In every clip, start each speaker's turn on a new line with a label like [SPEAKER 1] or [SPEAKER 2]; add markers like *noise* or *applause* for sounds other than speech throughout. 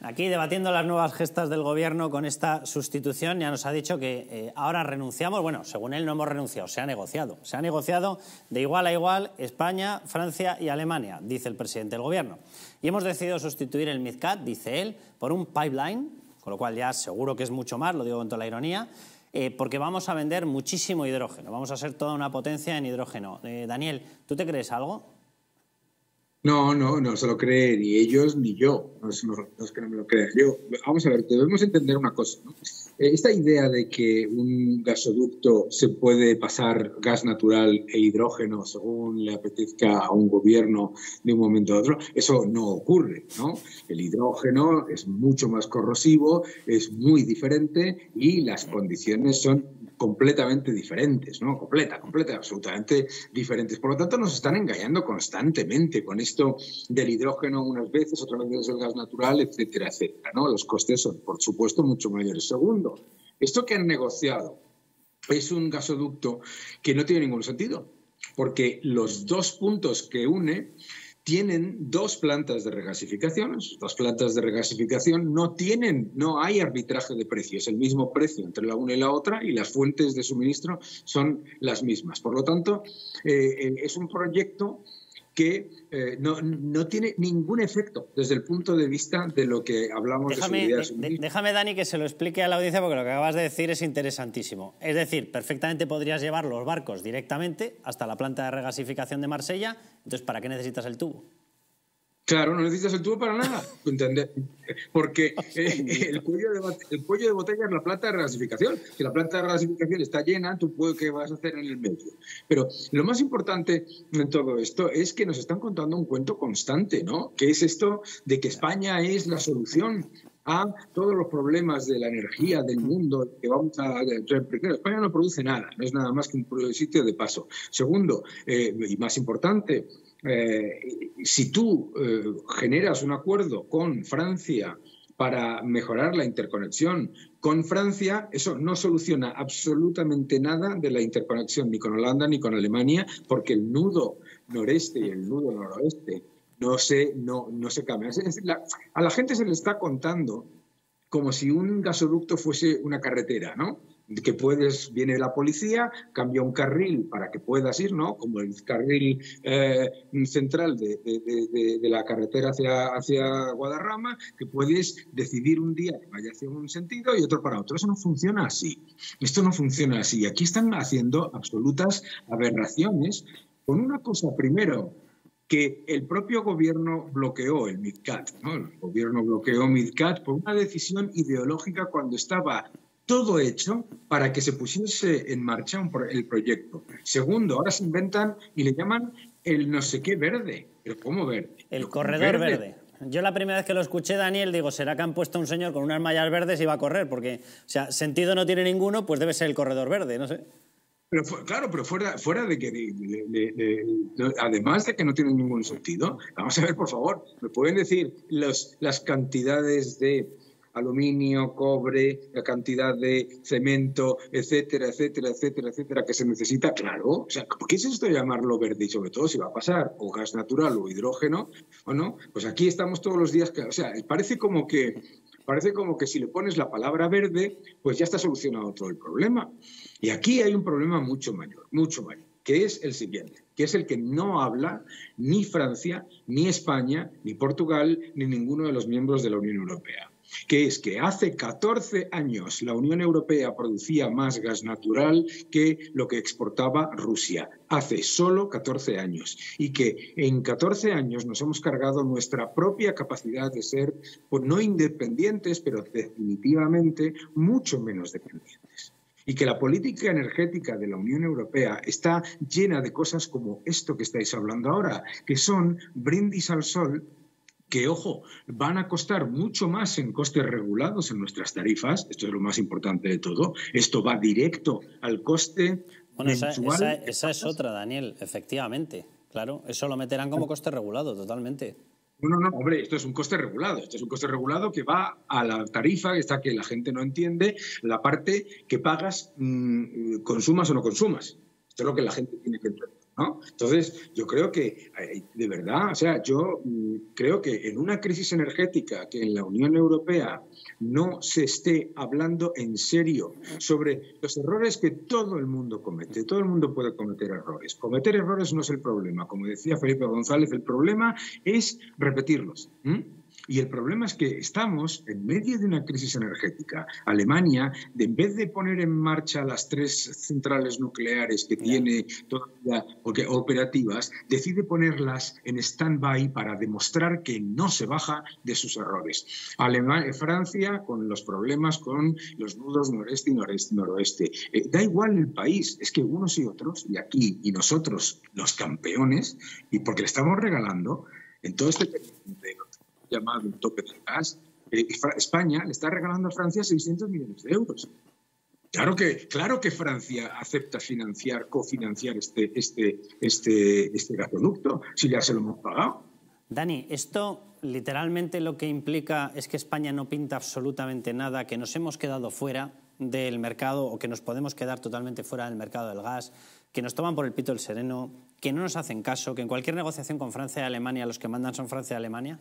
[SPEAKER 1] Aquí debatiendo las nuevas gestas del gobierno con esta sustitución, ya nos ha dicho que eh, ahora renunciamos. Bueno, según él no hemos renunciado, se ha negociado. Se ha negociado de igual a igual España, Francia y Alemania, dice el presidente del gobierno. Y hemos decidido sustituir el MidCat, dice él, por un pipeline, con lo cual ya seguro que es mucho más, lo digo con toda la ironía, eh, porque vamos a vender muchísimo hidrógeno. Vamos a ser toda una potencia en hidrógeno. Eh, Daniel, ¿tú te crees algo?
[SPEAKER 2] No, no, no se lo cree ni ellos ni yo. No es, que no me lo crean yo. Vamos a ver, debemos entender una cosa. Eh, esta idea de que un gasoducto se puede pasar gas natural e hidrógeno según le apetezca a un gobierno de un momento a otro, eso no ocurre. ¿no? El hidrógeno es mucho más corrosivo, es muy diferente y las condiciones son completamente diferentes, ¿no? Completa, completa, absolutamente diferentes. Por lo tanto, nos están engañando constantemente con esto del hidrógeno unas veces, otras veces el gas natural, etcétera, etcétera, ¿no? Los costes son, por supuesto, mucho mayores. Segundo, esto que han negociado es un gasoducto que no tiene ningún sentido, porque los dos puntos que une tienen dos plantas de regasificación. Las plantas de regasificación no tienen, no hay arbitraje de precios, es el mismo precio entre la una y la otra y las fuentes de suministro son las mismas. Por lo tanto, eh, es un proyecto que eh, no, no, tiene ningún efecto desde el punto de vista de lo que hablamos
[SPEAKER 1] déjame,
[SPEAKER 2] de seguridad.
[SPEAKER 1] déjame, Dani, que se lo explique a la audiencia porque lo que acabas de decir es interesantísimo. Es decir, perfectamente podrías llevar los barcos directamente hasta la planta de regasificación de Marsella, entonces ¿para qué necesitas el tubo?
[SPEAKER 2] Claro, no necesitas el tubo para nada, *laughs* ¿entender? Porque eh, el, cuello de, el, cuello de, botella es la planta de regasificación. Si la planta de regasificación está llena, tú puedes, ¿qué vas a hacer en el medio? Pero lo más importante en todo esto es que nos están contando un cuento constante, ¿no? Que es esto de que España es la solución a todos los problemas de la energía del mundo que vamos a primero España no produce nada no es nada más que un sitio de paso segundo eh, y más importante eh, si tú eh, generas un acuerdo con Francia para mejorar la interconexión con Francia, eso no soluciona absolutamente nada de la interconexión ni con Holanda ni con Alemania, porque el nudo noreste y el nudo noroeste no se, no, no se cambian. a la gente se le está contando como si un gasoducto fuese una carretera, ¿no? Que puedes, viene la policía, cambia un carril para que puedas ir, ¿no? Como el carril eh, central de, la carretera hacia, hacia Guadarrama, que puedes decidir un día que vaya hacia un sentido y otro para otro. Eso no funciona así. Esto no funciona así. Aquí están haciendo absolutas aberraciones con una cosa, primero, que el propio gobierno bloqueó el MidCat. ¿no? El gobierno bloqueó MidCat por una decisión ideológica cuando estaba todo hecho para que se pusiese en marcha el proyecto. Segundo, ahora se inventan y le llaman el no sé qué verde. ¿Pero cómo verde?
[SPEAKER 1] El corredor verde. Yo la primera vez que lo escuché, Daniel, digo, será que han puesto a un señor con unas mallas verdes y va a correr, porque, o sea, sentido no tiene ninguno, pues debe ser el corredor verde, no sé.
[SPEAKER 2] Pero claro, pero fuera, fuera de que, además de que no tiene ningún sentido, vamos a ver, por favor, ¿me pueden decir los, las cantidades de aluminio, cobre, la cantidad de cemento, etcétera, etcétera, etcétera, etcétera, que se necesita, claro. O sea, ¿qué es esto de llamarlo verde? Y sobre todo si va a pasar o gas natural o hidrógeno, ¿o no? Pues aquí estamos todos los días, o sea, parece como que parece como que si le pones la palabra verde, pues ya está solucionado todo el problema. Y aquí hay un problema mucho mayor, mucho mayor, que es el siguiente, que es el que no habla ni Francia, ni España, ni Portugal, ni ninguno de los miembros de la Unión Europea que es que hace 14 años la Unión Europea producía más gas natural que lo que exportaba Rusia. Hace solo 14 años. Y que en 14 años nos hemos cargado nuestra propia capacidad de ser, pues, no independientes, pero definitivamente mucho menos dependientes y que la política energética de la Unión Europea está llena de cosas como esto que estáis hablando ahora, que son brindis al sol que, ojo, van a costar mucho más en costes regulados en nuestras tarifas, esto es lo más importante de todo, esto va directo al coste
[SPEAKER 1] bueno, Esa, es otra, Daniel, efectivamente, claro, eso lo meterán como coste regulado, totalmente.
[SPEAKER 2] No, no, no, hombre, esto es un coste regulado. Esto es un coste regulado que va a la tarifa, esta que la gente no entiende, la parte que pagas, mm, consumas o no consumas. Esto es lo que la gente tiene que entender. ¿No? Entonces, yo creo que, eh, de verdad, o sea, yo mm, creo que en una crisis energética que en la Unión Europea no se esté hablando en serio sobre los errores que todo el mundo comete. Todo el mundo puede cometer errores. Cometer errores no es el problema. Como decía Felipe González, el problema es repetirlos. Y el problema es que estamos en medio de una crisis energética. Alemania, de, en vez de poner en marcha las tres centrales nucleares que tiene todavía operativas, decide ponerlas en stand-by para demostrar que no se baja de sus errores. Alemania, Francia, con los problemas con los nudos noreste y noreste, noroeste. Eh, da igual el país, es que unos y otros, y aquí y nosotros, los campeones, y porque le estamos regalando en todo este llamado el tope del gas, eh, España le está regalando a Francia 600 millones de euros. Claro que, claro que Francia acepta financiar, cofinanciar este, este, este, este gasoducto, si ya se lo hemos pagado.
[SPEAKER 1] Dani, esto literalmente lo que implica es que España no pinta absolutamente nada, que nos hemos quedado fuera del mercado o que nos podemos quedar totalmente fuera del mercado del gas, que nos toman por el pito el sereno, que no nos hacen caso, que en cualquier negociación con Francia y Alemania los que mandan son Francia y Alemania.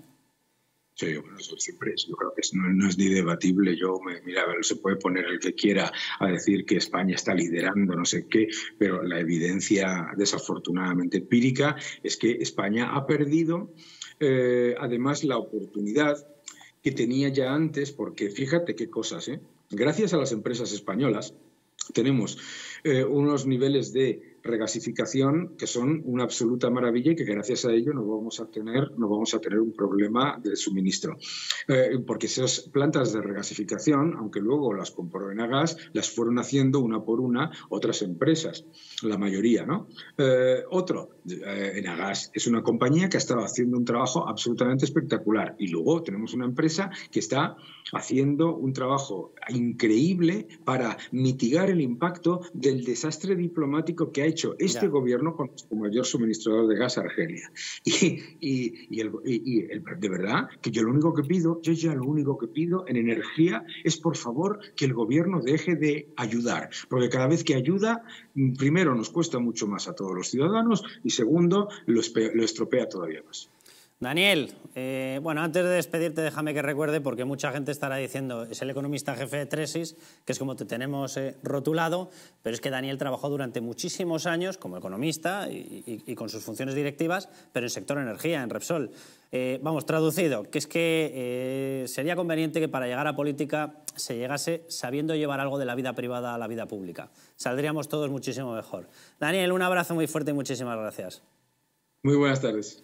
[SPEAKER 2] Sí, bueno, eso siempre yo creo que no, es ni debatible. Yo, me, mira, se puede poner el que quiera a decir que España está liderando, no sé qué, pero la evidencia desafortunadamente empírica es que España ha perdido, eh, además, la oportunidad que tenía ya antes, porque fíjate qué cosas, ¿eh? Gracias a las empresas españolas tenemos eh, unos niveles de regasificación que son una absoluta maravilla y que gracias a ello no vamos a tener, no vamos a tener un problema de suministro. Eh, porque esas plantas de regasificación, aunque luego las compró en Agas, las fueron haciendo una por una otras empresas, la mayoría, ¿no? Eh, otro, eh, en Agas, es una compañía que ha estado haciendo un trabajo absolutamente espectacular. Y luego tenemos una empresa que está haciendo un trabajo increíble para mitigar el impacto del desastre diplomático que ha hecho este gobierno con su mayor suministrador de gas, Argelia. *laughs* Y, el, de verdad que yo lo único que pido, yo ya lo único que pido en energía es por favor que el gobierno deje de ayudar, porque cada vez que ayuda, primero nos cuesta mucho más a todos los ciudadanos y segundo lo estropea todavía más.
[SPEAKER 1] Daniel, eh, bueno, antes de despedirte, déjame que recuerde, porque mucha gente estará diciendo, es el economista jefe de Tresis, que es como te tenemos eh, rotulado, pero es que Daniel trabajó durante muchísimos años como economista y, con sus funciones directivas, pero en sector energía, en Repsol. Eh, vamos, traducido, que es que sería conveniente que para llegar a política se llegase sabiendo llevar algo de la vida privada a la vida pública. Saldríamos todos muchísimo mejor. Daniel, un abrazo muy fuerte y muchísimas gracias.
[SPEAKER 2] Muy buenas tardes.